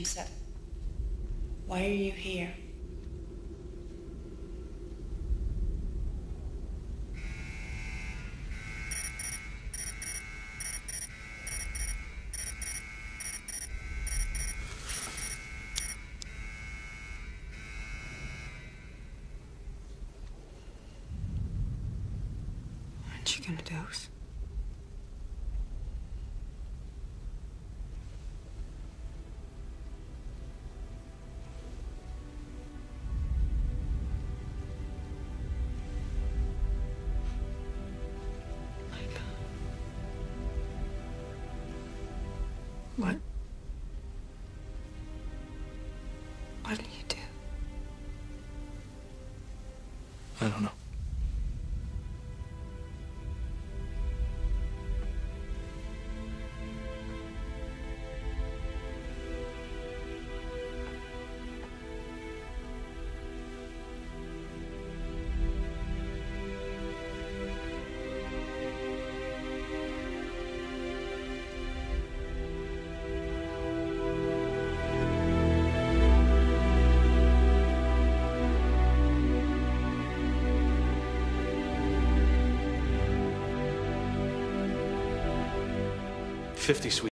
Medusa. Why are you here? Aren't you gonna dose? What? What did you do? I don't know. Fifty sweet.